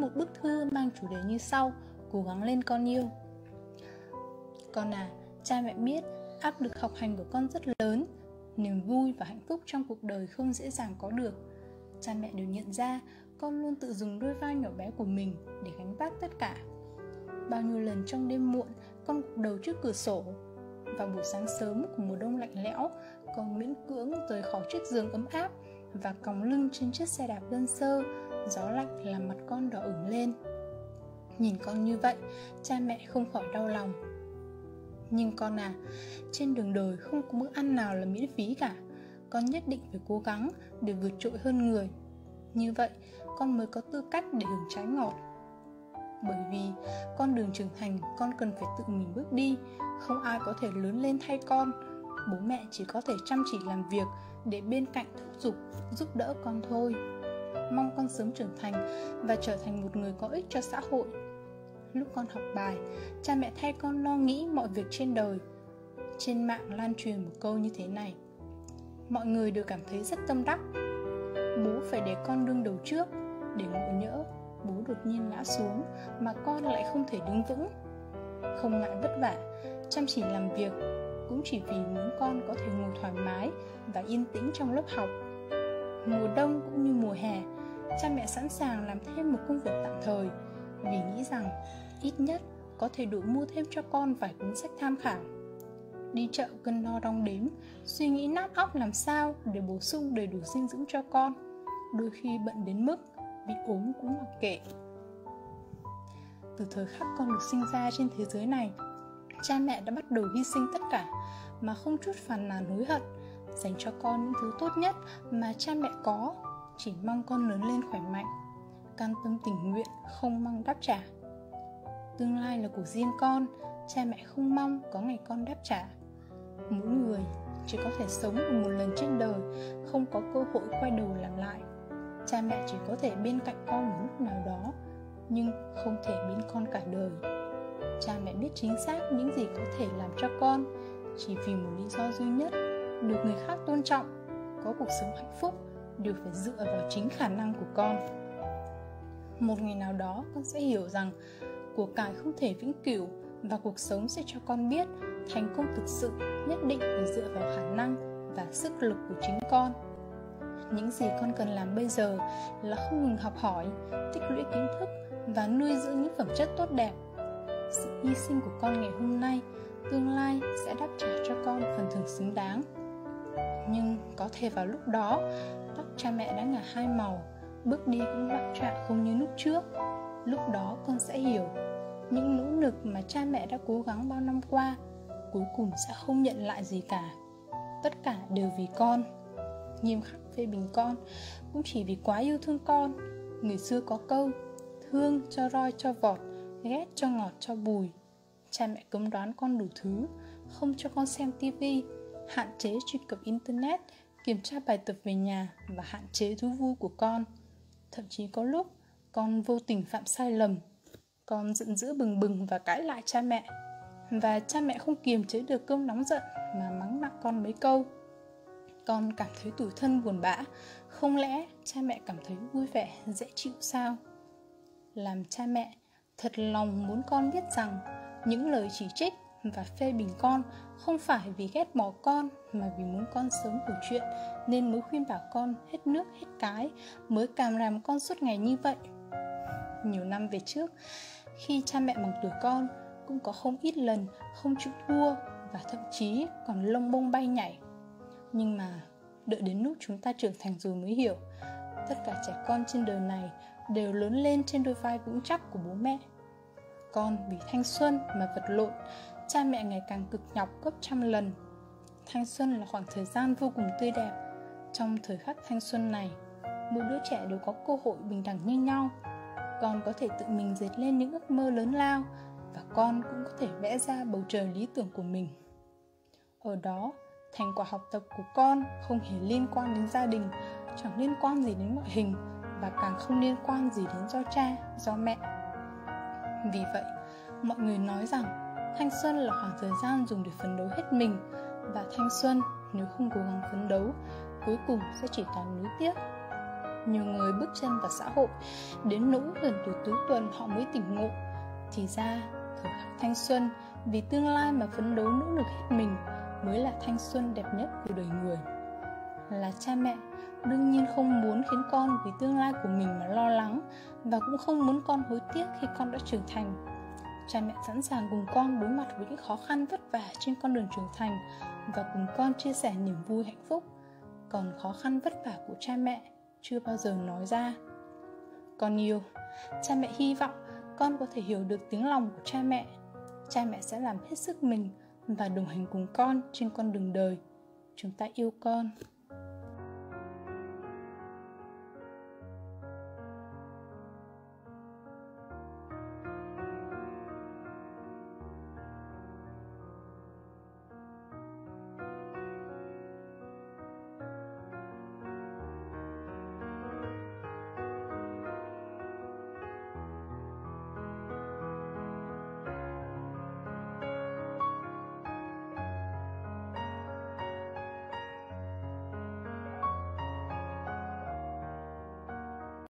một bức thư mang chủ đề như sau Cố gắng lên con yêu. Con à, cha mẹ biết áp lực học hành của con rất lớn Niềm vui và hạnh phúc trong cuộc đời không dễ dàng có được. Cha mẹ đều nhận ra con luôn tự dùng đôi vai nhỏ bé của mình để gánh vác tất cả. Bao nhiêu lần trong đêm muộn, con gục đầu trước cửa sổ Vào buổi sáng sớm của mùa đông lạnh lẽo Con miễn cưỡng rời khỏi chiếc giường ấm áp Và còng lưng trên chiếc xe đạp đơn sơ Gió lạnh làm mặt con đỏ ửng lên. Nhìn con như vậy, cha mẹ không khỏi đau lòng. Nhưng con à, trên đường đời không có bữa ăn nào là miễn phí cả. Con nhất định phải cố gắng để vượt trội hơn người. Như vậy, con mới có tư cách để hưởng trái ngọt. Bởi vì con đường trưởng thành con cần phải tự mình bước đi. Không ai có thể lớn lên thay con. Bố mẹ chỉ có thể chăm chỉ làm việc để bên cạnh thúc giục giúp đỡ con thôi mong con sớm trưởng thành và trở thành một người có ích cho xã hội. Lúc con học bài, cha mẹ thay con lo nghĩ mọi việc trên đời, trên mạng lan truyền một câu như thế này. Mọi người đều cảm thấy rất tâm đắc. Bố phải để con đương đầu trước, để ngộ nhỡ, bố đột nhiên ngã xuống mà con lại không thể đứng vững. Không ngại vất vả, chăm chỉ làm việc cũng chỉ vì muốn con có thể ngồi thoải mái và yên tĩnh trong lớp học mùa đông cũng như mùa hè, cha mẹ sẵn sàng làm thêm một công việc tạm thời. Vì nghĩ rằng ít nhất có thể đủ mua thêm cho con vài cuốn sách tham khảo. Đi chợ cân đo đong đếm, suy nghĩ nát óc làm sao để bổ sung đầy đủ dinh dưỡng cho con. Đôi khi bận đến mức bị ốm cũng mặc kệ. Từ thời khắc con được sinh ra trên thế giới này, cha mẹ đã bắt đầu hy sinh tất cả mà không chút phàn nàn hối hận dành cho con những thứ tốt nhất mà cha mẹ có. Chỉ mong con lớn lên khỏe mạnh cam tâm tình nguyện, không mong đáp trả. Tương lai là của riêng con, cha mẹ không mong có ngày con đáp trả. Mỗi người chỉ có thể sống một lần trên đời, không có cơ hội quay đầu làm lại. Cha mẹ chỉ có thể bên cạnh con một lúc nào đó, nhưng không thể bên con cả đời. Cha mẹ biết chính xác những gì có thể làm cho con, chỉ vì một lý do duy nhất được người khác tôn trọng, có cuộc sống hạnh phúc đều phải dựa vào chính khả năng của con. Một ngày nào đó, con sẽ hiểu rằng của cải không thể vĩnh cửu và cuộc sống sẽ cho con biết thành công thực sự nhất định phải dựa vào khả năng và sức lực của chính con. Những gì con cần làm bây giờ là không ngừng học hỏi, tích lũy kiến thức và nuôi dưỡng những phẩm chất tốt đẹp. Sự hy sinh của con ngày hôm nay tương lai sẽ đáp trả cho con phần thưởng xứng đáng nhưng có thể vào lúc đó, tóc cha mẹ đã ngả hai màu, bước đi cũng loạn trạng không như lúc trước. Lúc đó con sẽ hiểu, những nỗ lực mà cha mẹ đã cố gắng bao năm qua, cuối cùng sẽ không nhận lại gì cả. Tất cả đều vì con. Nghiêm khắc phê bình con cũng chỉ vì quá yêu thương con. Người xưa có câu, thương cho roi cho vọt, ghét cho ngọt cho bùi. Cha mẹ cấm đoán con đủ thứ, không cho con xem tivi hạn chế truy cập internet, kiểm tra bài tập về nhà và hạn chế thú vui của con. Thậm chí có lúc, con vô tình phạm sai lầm, con giận dữ bừng bừng và cãi lại cha mẹ. Và cha mẹ không kiềm chế được cơn nóng giận mà mắng nặng con mấy câu. Con cảm thấy tủi thân buồn bã, không lẽ cha mẹ cảm thấy vui vẻ, dễ chịu sao? Làm cha mẹ, thật lòng muốn con biết rằng những lời chỉ trích và phê bình con, không phải vì ghét bỏ con mà vì muốn con sớm hiểu chuyện, nên mới khuyên bảo con hết nước, hết cái, mới càm làm con suốt ngày như vậy. Nhiều năm về trước, khi cha mẹ bằng tuổi con, cũng có không ít lần không chịu thua và thậm chí còn lông bông bay nhảy. Nhưng mà đợi đến lúc chúng ta trưởng thành rồi mới hiểu, tất cả trẻ con trên đời này đều lớn lên trên đôi vai vững chắc của bố mẹ. Con vì thanh xuân mà vật lộn cha mẹ ngày càng cực nhọc gấp trăm lần. Thanh xuân là khoảng thời gian vô cùng tươi đẹp. Trong thời khắc thanh xuân này, mỗi đứa trẻ đều có cơ hội bình đẳng như nhau. Con có thể tự mình dệt lên những ước mơ lớn lao và con cũng có thể vẽ ra bầu trời lý tưởng của mình. Ở đó, thành quả học tập của con không hề liên quan đến gia đình, chẳng liên quan gì đến ngoại hình và càng không liên quan gì đến do cha, do mẹ. Vì vậy, mọi người nói rằng thanh xuân là khoảng thời gian dùng để phấn đấu hết mình. Và thanh xuân, nếu không cố gắng phấn đấu, cuối cùng sẽ chỉ toàn nuối tiếc. Nhiều người bước chân vào xã hội, đến nỗi gần tuổi tứ tuần họ mới tỉnh ngộ. Thì ra, thời khắc thanh xuân, vì tương lai mà phấn đấu nỗ lực hết mình, mới là thanh xuân đẹp nhất của đời người. Là cha mẹ, đương nhiên không muốn khiến con vì tương lai của mình mà lo lắng, và cũng không muốn con hối tiếc khi con đã trưởng thành cha mẹ sẵn sàng cùng con đối mặt với những khó khăn vất vả trên con đường trưởng thành và cùng con chia sẻ niềm vui hạnh phúc. Còn khó khăn vất vả của cha mẹ chưa bao giờ nói ra. Con yêu, cha mẹ hy vọng con có thể hiểu được tiếng lòng của cha mẹ. Cha mẹ sẽ làm hết sức mình và đồng hành cùng con trên con đường đời. Chúng ta yêu con.